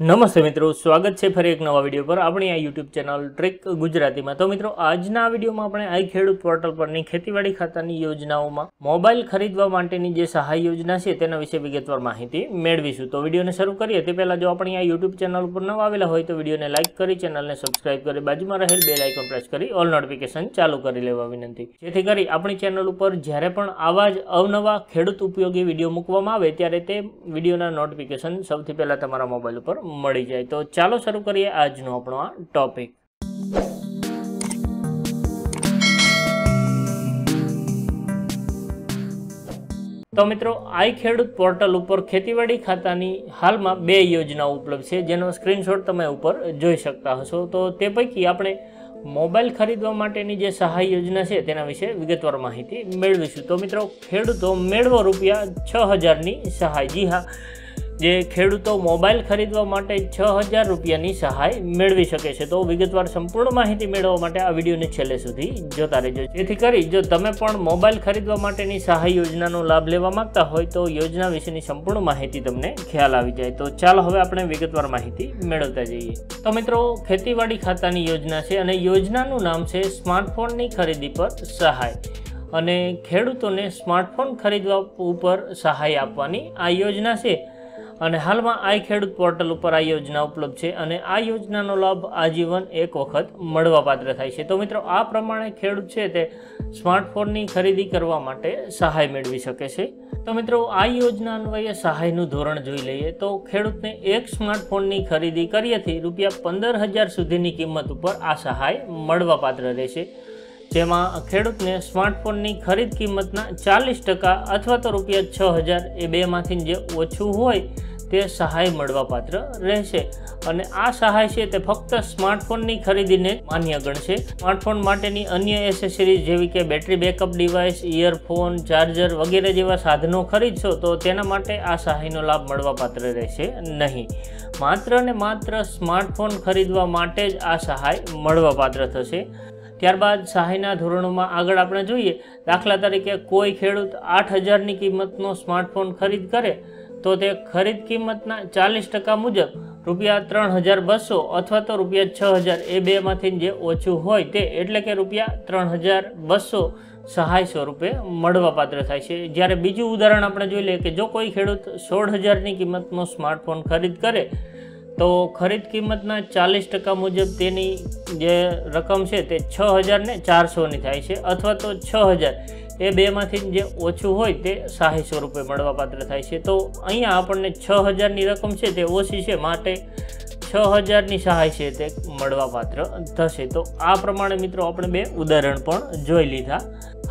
નમસ્તે મિત્રો, સ્વાગત છે ફરી એક નવા વીડિયો પર. આપણી આ યુટ્યુબ ચેનલ ટ્રેક ગુજરાતીમાં. તો મિત્રો, આજના વિડીયોમાં આપણે આઈ ખેડૂત પોર્ટલ પરની ખેતીવાડી ખાતાની યોજનાઓમાં મોબાઈલ ખરીદવા માટેની જે સહાય યોજના છે તેના વિશે વિગતવાર માહિતી મેળવીશું. તો વિડીયોને શરૂ કરીએ. તે પહેલાં જો આપણી આ યુટ્યુબ ચેનલ ઉપર નવા આવેલા હોય તો વિડીયોને લાઇક કરી, ચેનલને સબસ્ક્રાઇબ કરી, બાજુમાં રહેલ બેલ આઇકોન પ્રેસ કરી, ઓલ નોટિફિકેશન ચાલુ કરી લેવા વિનંતી. જેથી કરી આપણી ચેનલ ઉપર જ્યારે પણ આવા જ અવનવા ખેડૂત ઉપયોગી વીડિયો મૂકવામાં આવે, ત્યારે તે વિડીયોના નોટિફિકેશન સૌથી પહેલાં તમારા મોબાઈલ ઉપર મળી જાય. તો ચાલો શરૂ કરીએ આજનો આપણો આ ટોપિક તો મિત્રો, આઈ ખેડૂત પોર્ટલ ઉપર ખેતીવાડી ખાતાની હાલમાં બે યોજનાઓ ઉપલબ્ધ છે, જેનો સ્ક્રીનશોટ તમે ઉપર જોઈ શકતા હશો. તો તે પૈકી આપણે મોબાઈલ ખરીદવા માટેની જે સહાય યોજના છે, તેના વિશે વિગતવાર માહિતી મેળવીશું. તો મિત્રો, ખેડૂતો મેળવો રૂપિયા છ હજારની સહાય. જી હા જે ખેડૂતો મોબાઈલ ખરીદવા માટે છ હજાર રૂપિયાની સહાય મેળવી શકે છે. તો વિગતવાર સંપૂર્ણ માહિતી મેળવવા માટે આ વિડીયોને છેલ્લે સુધી જોતા રહેજો. જેથી કરી જો તમે પણ મોબાઈલ ખરીદવા માટેની સહાય યોજનાનો લાભ લેવા માંગતા હોય તો યોજના વિશેની સંપૂર્ણ માહિતી તમને ખ્યાલ આવી જાય. તો ચાલો હવે આપણે વિગતવાર માહિતી મેળવતા જઈએ. તો મિત્રો, ખેતીવાડી ખાતાની યોજના છે અને યોજનાનું નામ છે સ્માર્ટફોનની ખરીદી પર સહાય. અને ખેડૂતોને સ્માર્ટફોન ખરીદવા ઉપર સહાય આપવાની આ યોજના છે. અને હાલમાં આ ખેડૂત પોર્ટલ ઉપર આ યોજના ઉપલબ્ધ છે અને આ યોજનાનો લાભ આજીવન એક વખત મળવાપાત્ર થાય છે. તો મિત્રો, આ પ્રમાણે ખેડૂત છે તે સ્માર્ટફોનની ખરીદી કરવા માટે સહાય મેળવી શકે છે. તો મિત્રો, આ યોજના અન્વયે સહાયનું ધોરણ જોઈ લઈએ. તો ખેડૂતને એક સ્માર્ટફોનની ખરીદી કરીએથી રૂપિયા પંદર હજાર સુધીની કિંમત ઉપર આ સહાય મળવાપાત્ર રહેશે. જેમાં ખેડૂતને સ્માર્ટફોનની ખરીદ કિંમતના ચાલીસ ટકા અથવા તો રૂપિયા છ હજાર એ બેમાંથી જે ઓછું હોય તે સહાય મળવાપાત્ર રહેશે. અને આ સહાય છે તે ફક્ત સ્માર્ટફોનની ખરીદીને માન્ય ગણશે. સ્માર્ટફોન માટેની અન્ય એસેસરીઝ જેવી કે battery backup device, earphone, charger વગેરે જેવા સાધનો ખરીદશો તો તેના માટે આ સહાયનો લાભ મળવાપાત્ર રહેશે નહીં. માત્ર ને માત્ર સ્માર્ટફોન ખરીદવા માટે જ આ સહાય મળવાપાત્ર થશે. ત્યારબાદ સહાયના ધોરણોમાં આગળ આપણે જોઈએ, દાખલા તરીકે કોઈ ખેડૂત આઠ હજારની કિંમતનો સ્માર્ટફોન ખરીદ કરે, તો તે ખરીદ કિંમતના ચાલીસ ટકા મુજબ રૂપિયા ત્રણ હજાર બસો અથવા તો રૂપિયા છ હજાર એ બેમાંથી જે ઓછું હોય તે, એટલે કે રૂપિયા ત્રણ હજાર બસો સહાય સ્વરૂપે મળવાપાત્ર થાય છે. જ્યારે બીજું ઉદાહરણ આપણે જોઈ લઈએ કે જો કોઈ ખેડૂત સોળ હજારની કિંમતનો સ્માર્ટફોન ખરીદ કરે તો ખરીદ કિંમતના ચાલીસ ટકા મુજબ તેની જે રકમ છે તે છ હજારને ચારસોની થાય છે અથવા તો છ હજાર. એ બેમાંથી જે ઓછું હોય તે સાહીસો સ્વરૂપે મળવાપાત્ર થાય છે. તો અહીંયા આપણને છ હજારની રકમ છે તે ઓછી છે. માટે છ હજારની સહાય છે તે મળવાપાત્ર થશે. તો આ પ્રમાણે મિત્રો આપણે બે ઉદાહરણ પણ જોઈ લીધા.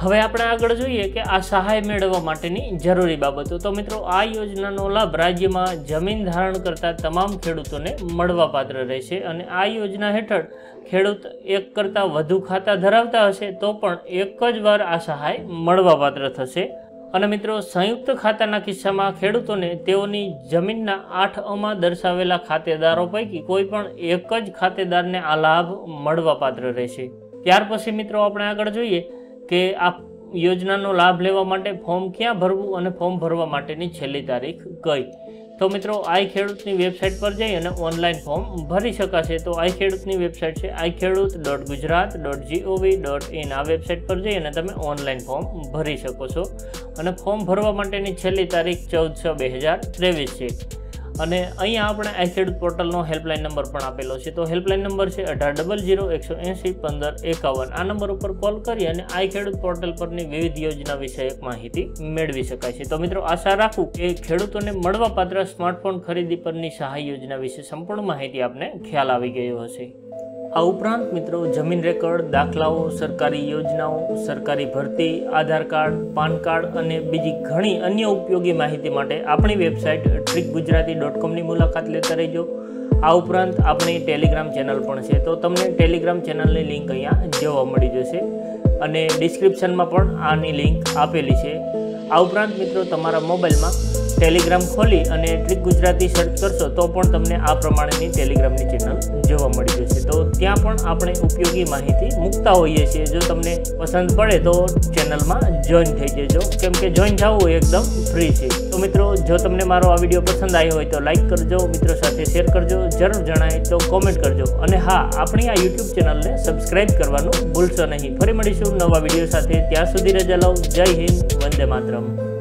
હવે આપણે આગળ જોઈએ કે આ સહાય મેળવવા માટેની જરૂરી બાબતો. તો મિત્રો, આ યોજનાનો લાભ રાજ્યમાં જમીન ધારણ કરતા તમામ ખેડૂતોને મળવાપાત્ર રહેશે અને આ યોજના હેઠળ ખેડૂત એક કરતાં વધુ ખાતા ધરાવતા હશે, તો પણ એક જ વાર આ સહાય મળવાપાત્ર થશે. અને મિત્રો, સંયુક્ત ખાતાના કિસ્સામાં ખેડૂતોને તેઓની જમીનના આઠ અમાં દર્શાવેલા ખાતેદારો પૈકી કોઈ પણ એક જ ખાતેદારને આ લાભ મળવાપાત્ર રહેશે. ત્યાર પછી મિત્રો, આપણે આગળ જોઈએ કે આ યોજનાનો લાભ લેવા માટે ફોર્મ ક્યાં ભરવું અને ફોર્મ ભરવા માટેની છેલ્લી તારીખ કઈ? તો મિત્રો, આઈ ખેડૂતની વેબસાઇટ પર જઈ અને ઓનલાઈન ફોર્મ ભરી શકાશે. તો આઈ ખેડૂતની વેબસાઇટ છે i Khedut dot Gujarat dot GOV dot in આ વેબસાઇટ પર જઈ અને તમે ઓનલાઈન ફોર્મ ભરી શકો છો. અને ફોર્મ ભરવા માટેની છેલ્લી તારીખ ચૌદ છ બે હજાર ત્રેવીસ છે. અને અહીંયા આપણે આઈ ખેડૂત પોર્ટલનો હેલ્પલાઇન નંબર પણ આપેલો છે. તો હેલ્પલાઇન નંબર છે અઢાર ડબલ જીરો એકસો એંસી, પંદર, એકાવન. આ નંબર ઉપર કોલ કરી અને આઈ ખેડૂત પોર્ટલ પરની વિવિધ યોજના વિષયક માહિતી મેળવી શકાય છે. તો મિત્રો, આશા રાખું કે ખેડૂતોને મળવાપાત્ર સ્માર્ટફોન ખરીદી પરની સહાય યોજના વિશે સંપૂર્ણ માહિતી આપને ખ્યાલ આવી ગયો હશે. આ ઉપરાંત મિત્રો જમીન રેકર્ડ, દાખલાઓ, સરકારી યોજનાઓ, સરકારી ભરતી, આધાર કાર્ડ, પાન કાર્ડ અને બીજી ઘણી અન્ય ઉપયોગી માહિતી માટે આપણી વેબસાઇટ ટ્રીક ગુજરાતી ડોટ કોમની મુલાકાત લેતા રહેજો. આ ઉપરાંત આપણી ટેલિગ્રામ ચેનલ પણ છે. તો તમને ટેલિગ્રામ ચેનલની લિંક અહીંયા જોવા મળી જશે અને ડિસ્ક્રિપ્શનમાં પણ આની લિંક આપેલી છે. આ ઉપરાંત મિત્રો તમારા મોબાઈલમાં ટેલિગ્રામ ખોલી અને ટ્રીક ગુજરાતી સર્ચ કરશો, તો પણ તમને આ પ્રમાણેની ટેલિગ્રામની ચેનલ જોવા મળી જશે. તો ત્યાં પણ આપણે ઉપયોગી માહિતી મૂકતા હોઈએ છીએ. જો તમને પસંદ પડે તો ચેનલમાં જોઈન થઈ જજો. કેમ કે જોઈન થવું એકદમ ફ્રી છે. તો મિત્રો, જો તમને મારો આ વીડિયો પસંદ આવ્યો હોય તો લાઈક કરજો, મિત્રો સાથે શેર કરજો, જરૂર જણાય તો કોમેન્ટ કરજો. અને હા, આપણી આ યુટ્યુબ ચેનલને સબસ્ક્રાઇબ કરવાનું ભૂલશો નહીં. ફરી મળીશું નવા વીડિયો સાથે. ત્યાં સુધી રજા લઉં જય હિન્દ, વંદે માતરમ.